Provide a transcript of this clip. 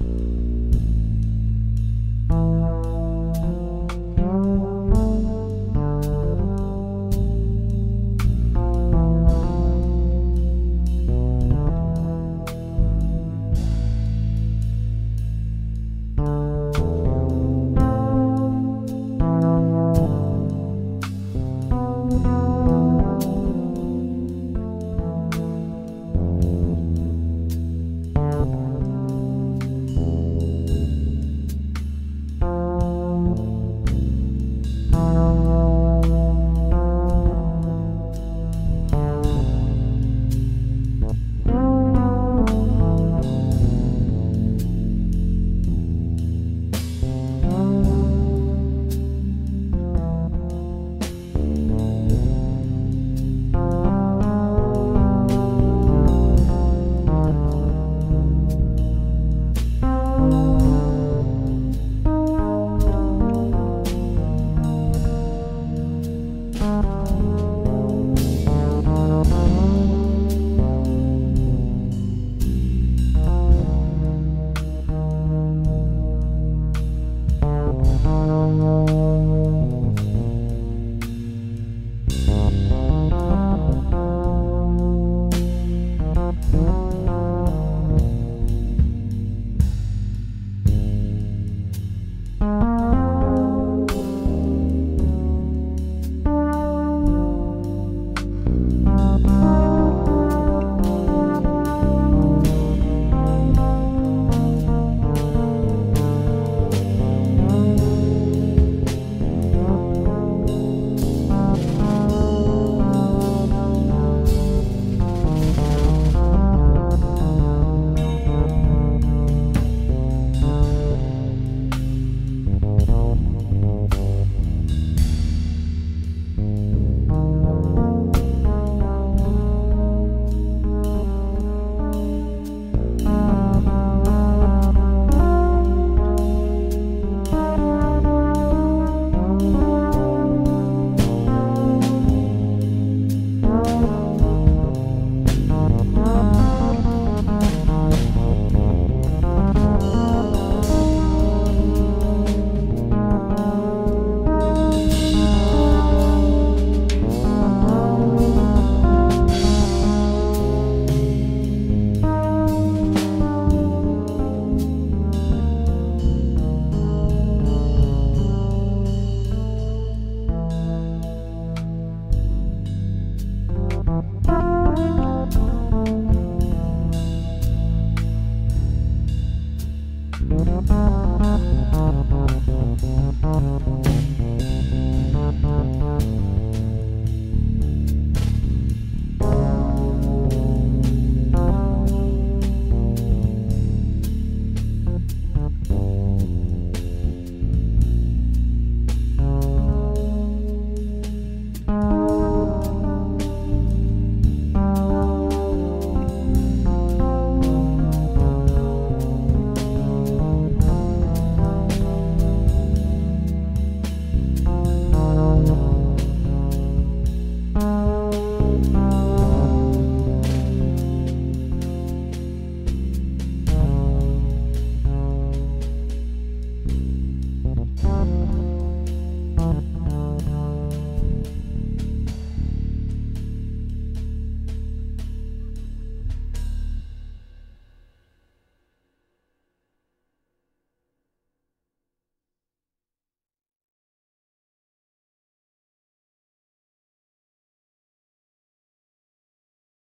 you